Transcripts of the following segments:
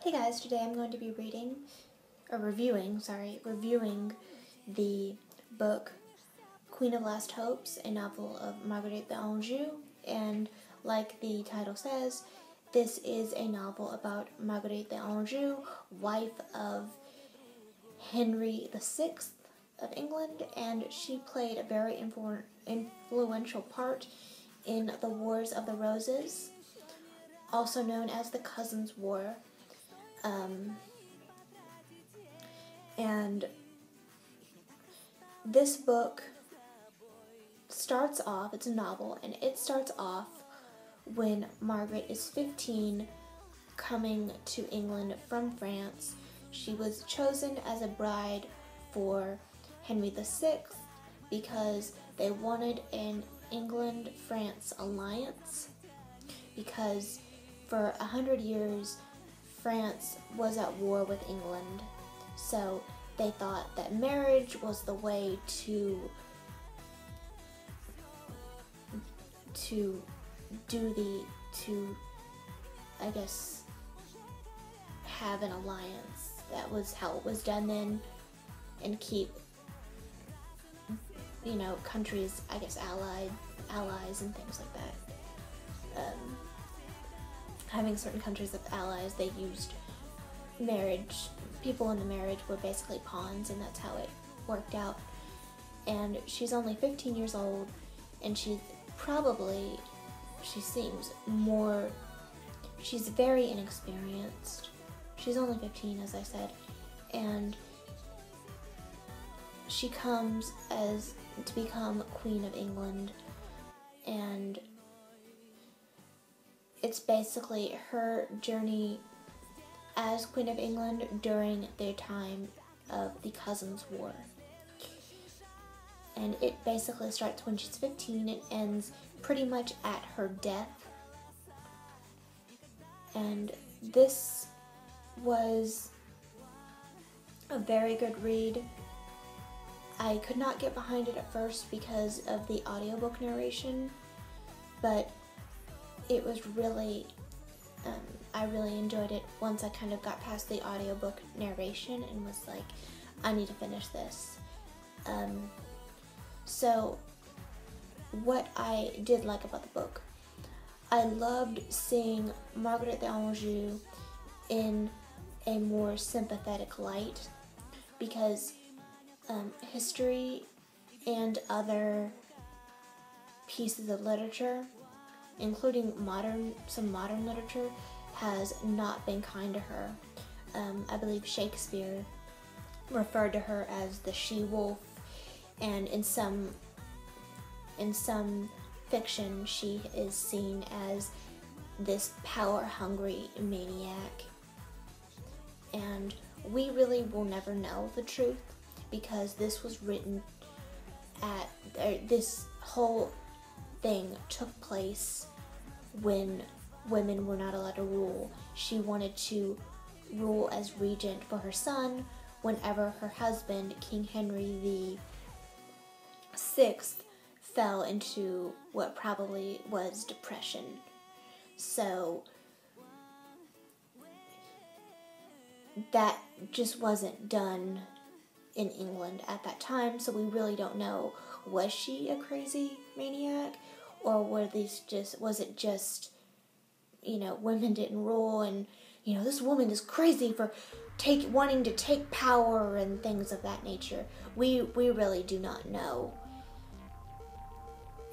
Hey guys, today I'm going to be reading, or reviewing, sorry, reviewing the book Queen of Last Hopes, a novel of Marguerite d'Anjou, and like the title says, this is a novel about Marguerite d'Anjou, wife of Henry VI of England, and she played a very influ- influential part in the Wars of the Roses, also known as the Cousins' War. Um, and this book starts off, it's a novel, and it starts off when Margaret is 15 coming to England from France. She was chosen as a bride for Henry VI because they wanted an England France alliance because for a hundred years France was at war with England. So they thought that marriage was the way to to do the to I guess have an alliance. That was how it was done then and keep you know countries I guess allied allies and things like that. Um, having certain countries as allies, they used marriage. People in the marriage were basically pawns, and that's how it worked out. And she's only 15 years old, and she's probably, she seems more, she's very inexperienced. She's only 15, as I said, and she comes as to become Queen of England, and it's basically her journey as Queen of England during their time of the Cousins' War. And it basically starts when she's 15 and ends pretty much at her death. And this was a very good read. I could not get behind it at first because of the audiobook narration, but it was really, um, I really enjoyed it once I kind of got past the audiobook narration and was like, I need to finish this. Um, so, what I did like about the book, I loved seeing Margaret d'Anjou in a more sympathetic light because um, history and other pieces of literature including modern some modern literature, has not been kind to her. Um, I believe Shakespeare referred to her as the she-wolf, and in some in some fiction, she is seen as this power-hungry maniac. And we really will never know the truth because this was written at er, this whole thing took place when women were not allowed to rule. She wanted to rule as regent for her son whenever her husband, King Henry the Sixth, fell into what probably was depression. So that just wasn't done in England at that time, so we really don't know was she a crazy maniac? Or were these just was it just you know women didn't rule and you know this woman is crazy for take wanting to take power and things of that nature? We we really do not know.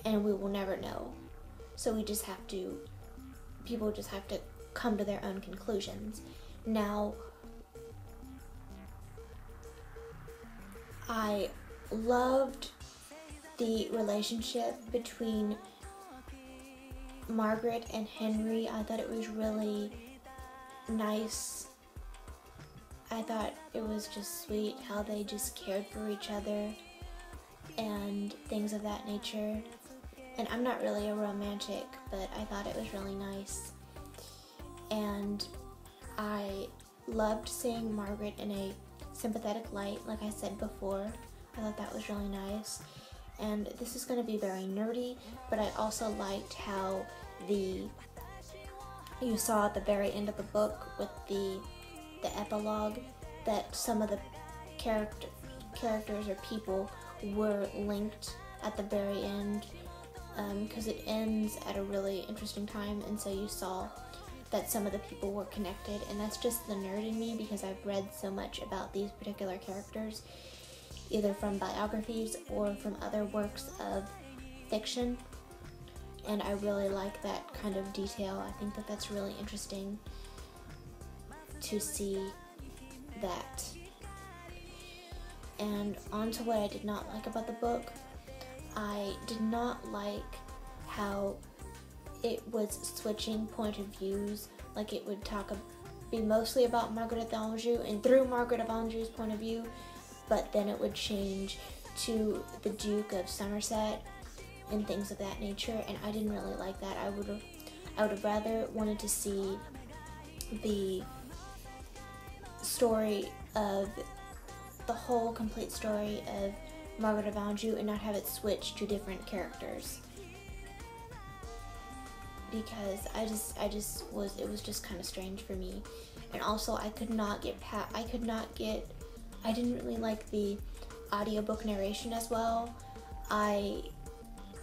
And we will never know. So we just have to people just have to come to their own conclusions. Now i loved the relationship between Margaret and Henry. I thought it was really nice. I thought it was just sweet how they just cared for each other and things of that nature. And I'm not really a romantic, but I thought it was really nice. And I loved seeing Margaret in a sympathetic light, like I said before. I thought that was really nice and this is going to be very nerdy, but I also liked how the you saw at the very end of the book with the the epilogue that some of the character characters or people were linked at the very end because um, it ends at a really interesting time, and so you saw that some of the people were connected, and that's just the nerd in me because I've read so much about these particular characters, either from biographies or from other works of fiction, and I really like that kind of detail. I think that that's really interesting to see that. And on to what I did not like about the book. I did not like how it was switching point of views. Like it would talk, be mostly about Margaret of Anjou and through Margaret of Anjou's point of view, but then it would change to the Duke of Somerset and things of that nature. And I didn't really like that. I would have, I would have rather wanted to see the story of the whole complete story of Margaret of Anjou and not have it switch to different characters. Because I just I just was it was just kind of strange for me. And also I could not get pat I could not get I didn't really like the audiobook narration as well. I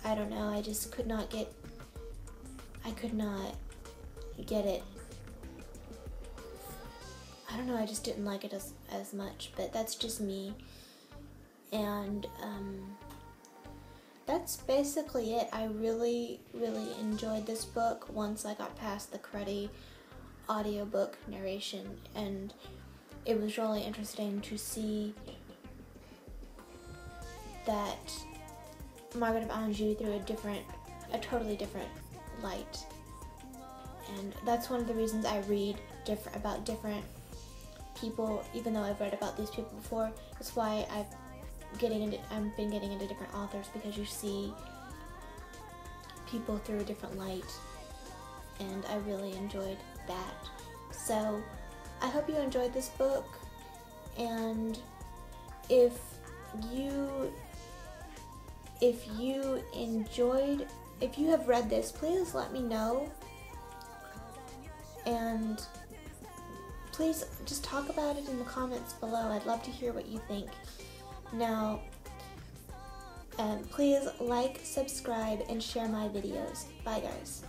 I don't know, I just could not get I could not get it I don't know, I just didn't like it as, as much, but that's just me. And um, that's basically it. I really, really enjoyed this book once I got past the cruddy audiobook narration, and it was really interesting to see that Margaret of Anjou through a different, a totally different light. And that's one of the reasons I read different about different people, even though I've read about these people before. That's why I've getting into I've been getting into different authors because you see people through a different light, and I really enjoyed that. So I hope you enjoyed this book, and if you if you enjoyed if you have read this please let me know and please just talk about it in the comments below. I'd love to hear what you think. Now, um, please like, subscribe, and share my videos. Bye, guys.